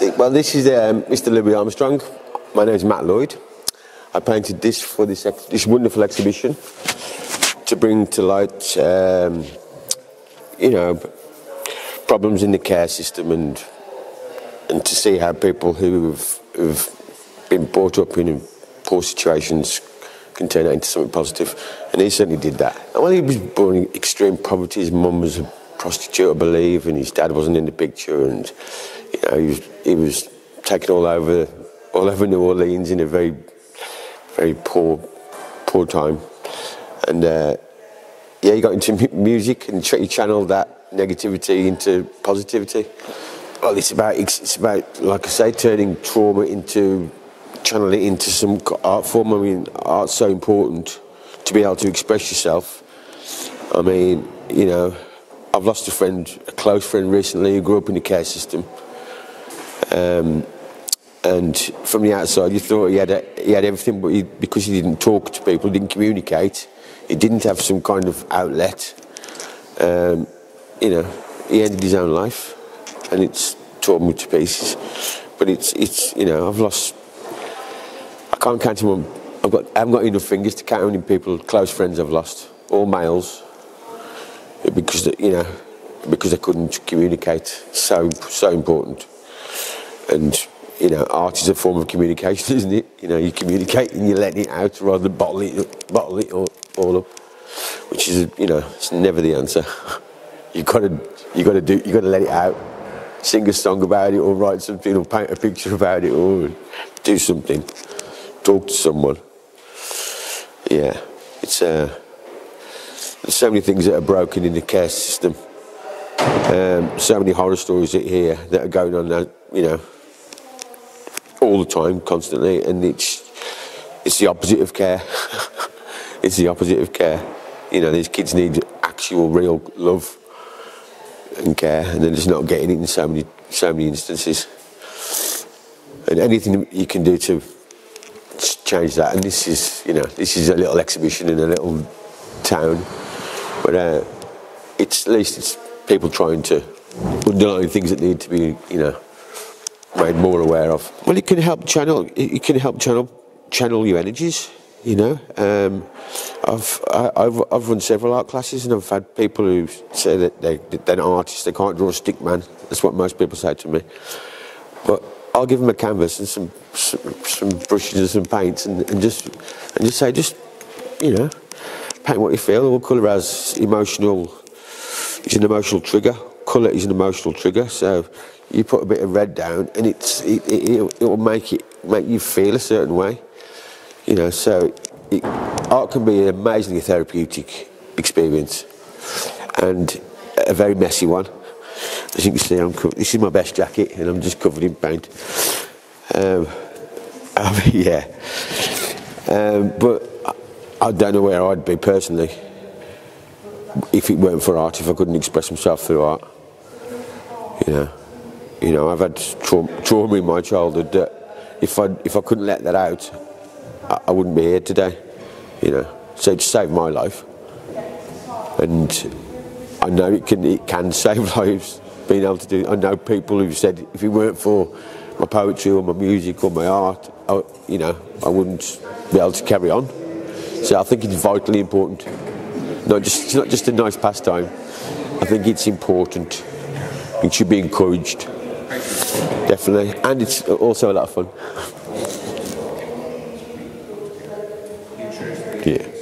Well, this is um, Mr. Louis Armstrong. My name is Matt Lloyd. I painted this for this, this wonderful exhibition to bring to light, um, you know, problems in the care system and and to see how people who've, who've been brought up in poor situations can turn that into something positive. And he certainly did that. And when he was born in extreme poverty, his mum was a prostitute, I believe, and his dad wasn't in the picture. And know, he was, he was taken all over, all over New Orleans in a very, very poor, poor time. And uh, yeah, he got into mu- music and he channeled that negativity into positivity. Well, it's about, it's about, like I say, turning trauma into channeling it into some art form. I mean, art's so important to be able to express yourself. I mean, you know, I've lost a friend, a close friend recently who grew up in the care system. Um, and from the outside, you thought he had, a, he had everything, but he, because he didn't talk to people, didn't communicate, he didn't have some kind of outlet. Um, you know, he ended his own life, and it's torn me to pieces. But it's, it's, you know, I've lost I can't count them. I've got, I haven't got enough fingers to count how many people, close friends I've lost, all males, because you know, because I couldn't communicate. So so important, and you know, art is a form of communication, isn't it? You know, you communicate and you let it out rather than bottle it, bottle it all, all up, which is you know, it's never the answer. you've got to you got to do you got to let it out. Sing a song about it, or write something, or paint a picture about it, or do something talk to someone. Yeah, it's uh, there's so many things that are broken in the care system. Um, so many horror stories here that are going on now, you know, all the time, constantly, and it's it's the opposite of care. it's the opposite of care. You know, these kids need actual, real love and care, and they're just not getting it in so many so many instances. And anything you can do to change that. And this is, you know, this is a little exhibition in a little town, but uh, it's at least it's people trying to underline things that need to be, you know, made more aware of. Well, it can help channel. It can help channel channel your energies. You know, um, I've I, I've I've run several art classes and I've had people who say that they they're not artists. They can't draw a stick man. That's what most people say to me. But I'll give them a canvas and some some, some brushes and some paints and, and just and just say just you know paint what you feel. All colour has emotional. It's an emotional trigger. Colour is an emotional trigger. So you put a bit of red down and it's it, it, will make it make you feel a certain way. You know, so it, art can be an amazingly therapeutic experience and a very messy one. As you can see, I'm this is my best jacket and I'm just covered in paint. Um, I mean, yeah. Um, but I don't know where I'd be personally if it weren't for art, if I couldn't express myself through art. You know, you know, I've had trauma, trauma in my childhood that if I if I couldn't let that out, I, I wouldn't be here today. You know, so it saved my life, and I know it can it can save lives being able to do. I know people who've said if it weren't for my poetry or my music or my art, I, you know, I wouldn't be able to carry on. So I think it's vitally important. Not just it's not just a nice pastime. I think it's important. It should be encouraged, definitely, and it's also a lot of fun. Yeah.